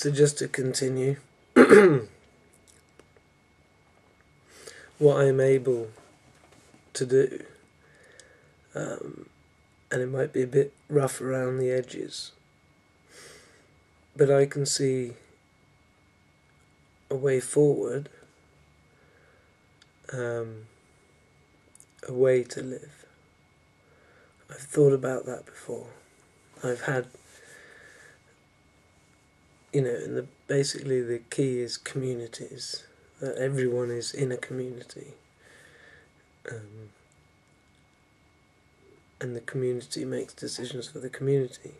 So just to continue, what I'm able to do, um, and it might be a bit rough around the edges, but I can see a way forward, um, a way to live. I've thought about that before. I've had, you know, and the, basically the key is communities, that everyone is in a community. Um, and the community makes decisions for the community.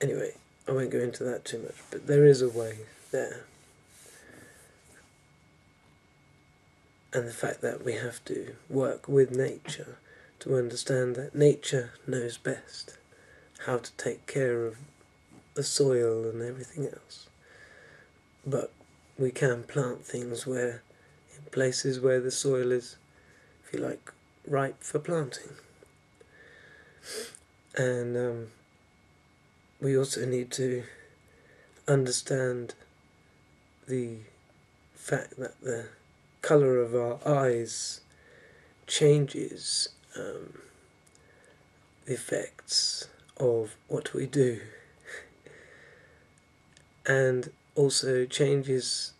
Anyway, I won't go into that too much, but there is a way there. And the fact that we have to work with nature to understand that nature knows best how to take care of the soil and everything else. But we can plant things where, in places where the soil is, if you like, ripe for planting. And um, we also need to understand the fact that the colour of our eyes changes um, the effects of what we do and also changes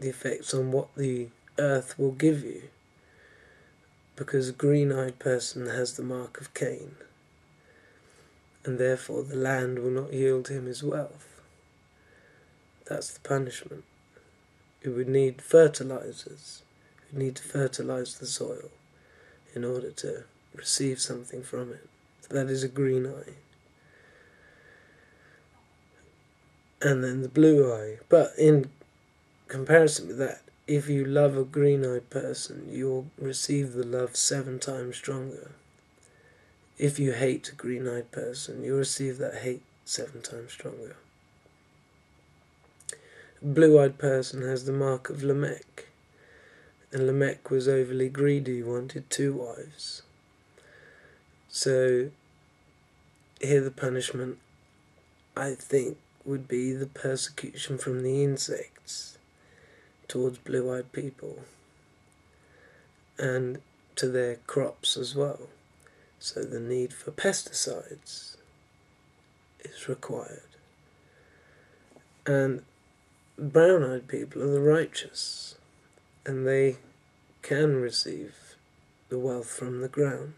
the effects on what the earth will give you because a green-eyed person has the mark of Cain and therefore the land will not yield him his wealth. That's the punishment. It would need fertilizers. It would need to fertilize the soil in order to receive something from it. That is a green eye. And then the blue eye. But in comparison with that, if you love a green eyed person, you'll receive the love seven times stronger. If you hate a green eyed person, you'll receive that hate seven times stronger. A blue eyed person has the mark of Lamech and Lamech was overly greedy, wanted two wives. So, here the punishment, I think, would be the persecution from the insects towards blue eyed people and to their crops as well. So, the need for pesticides is required. And brown eyed people are the righteous and they can receive the wealth from the ground.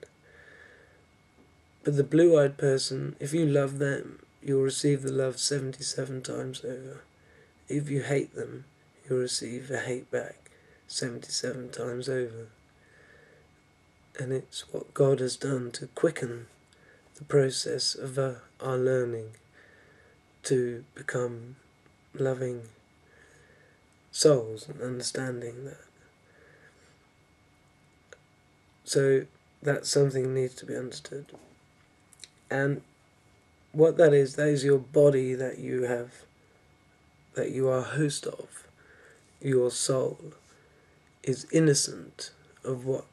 But the blue eyed person, if you love them, you'll receive the love 77 times over. If you hate them, you'll receive the hate back 77 times over. And it's what God has done to quicken the process of uh, our learning to become loving souls and understanding that. So that's something needs to be understood. And what that is, that is your body that you have, that you are host of. Your soul is innocent of what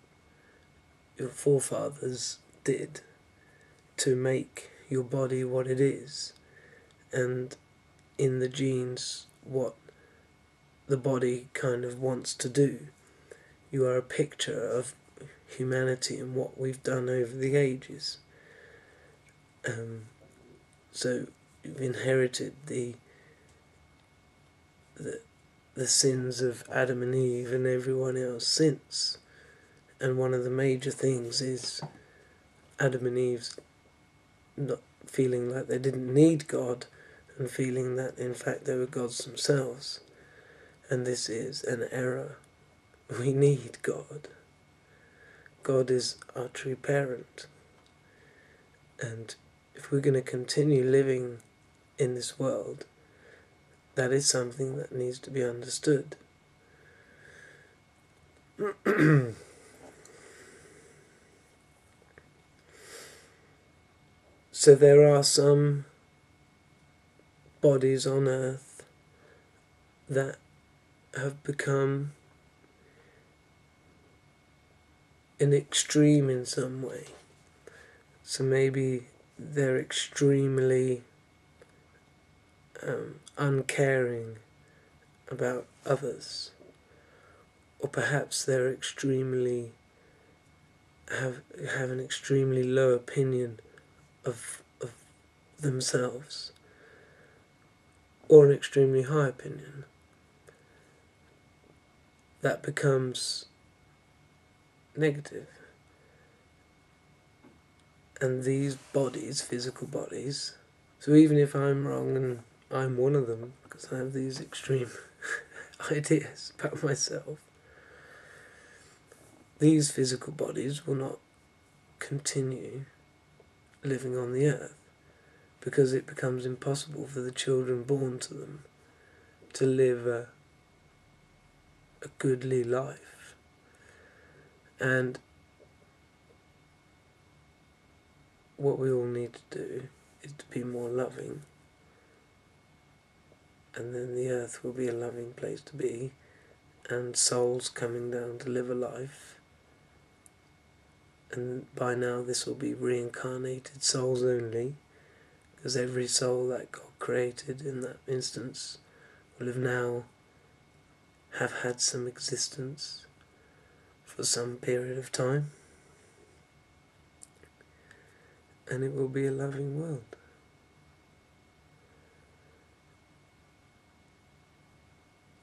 your forefathers did to make your body what it is, and in the genes what the body kind of wants to do. You are a picture of humanity and what we've done over the ages. Um, so you've inherited the, the the sins of Adam and Eve and everyone else since. And one of the major things is Adam and Eve's not feeling like they didn't need God and feeling that in fact they were gods themselves. And this is an error. We need God. God is our true parent. And if we're going to continue living in this world, that is something that needs to be understood. so there are some bodies on earth that have become an extreme in some way. So maybe they're extremely um, uncaring about others, or perhaps they're extremely have have an extremely low opinion of of themselves, or an extremely high opinion. That becomes negative. And these bodies, physical bodies, so even if I'm wrong and I'm one of them, because I have these extreme ideas about myself, these physical bodies will not continue living on the earth because it becomes impossible for the children born to them to live a, a goodly life. And what we all need to do is to be more loving, and then the earth will be a loving place to be, and souls coming down to live a life. And by now, this will be reincarnated souls only, because every soul that God created in that instance will have now have had some existence for some period of time and it will be a loving world.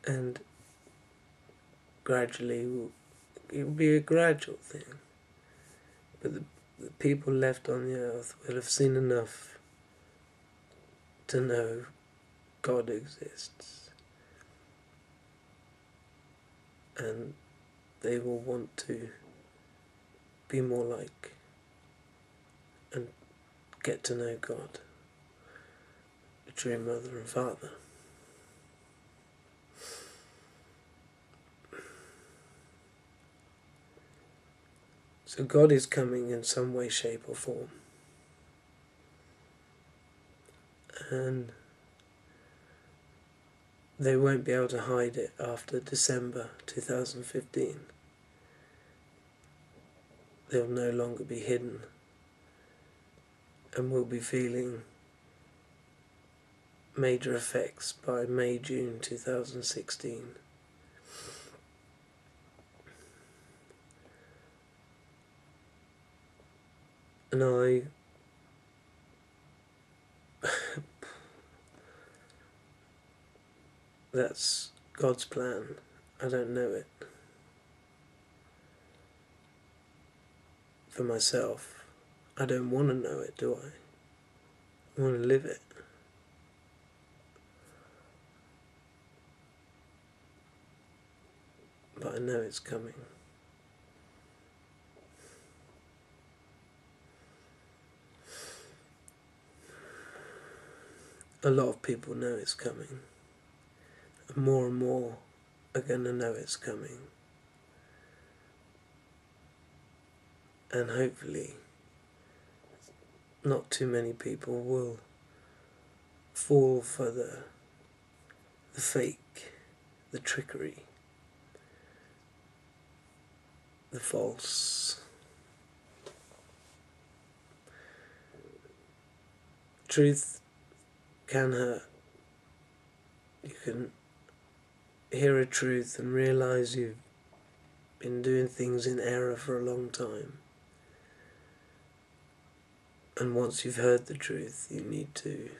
And gradually, it will be a gradual thing. But the, the people left on the earth will have seen enough to know God exists. And they will want to be more like and get to know God, the true mother and father. So God is coming in some way, shape, or form. And they won't be able to hide it after December 2015. They'll no longer be hidden and will be feeling major effects by May June 2016. And I that's God's plan. I don't know it. For myself. I don't want to know it, do I? I want to live it. But I know it's coming. A lot of people know it's coming. And more and more are going to know it's coming. And hopefully not too many people will fall for the, the fake, the trickery, the false. Truth can hurt. You can hear a truth and realize you've been doing things in error for a long time. And once you've heard the truth, you need to.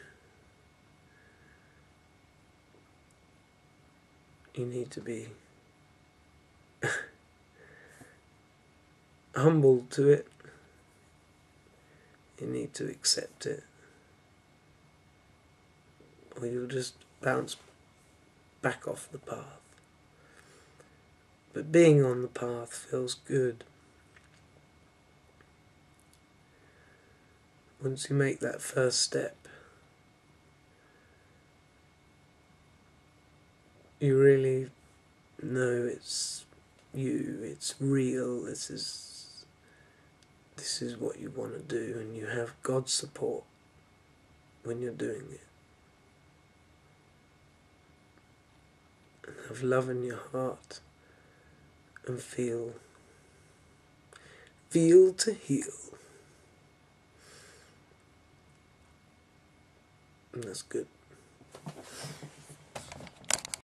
You need to be humble to it. You need to accept it. Or you'll just bounce back off the path. But being on the path feels good. Once you make that first step, you really know it's you, it's real, this is this is what you want to do and you have God's support when you're doing it. And have love in your heart and feel feel to heal. That's good.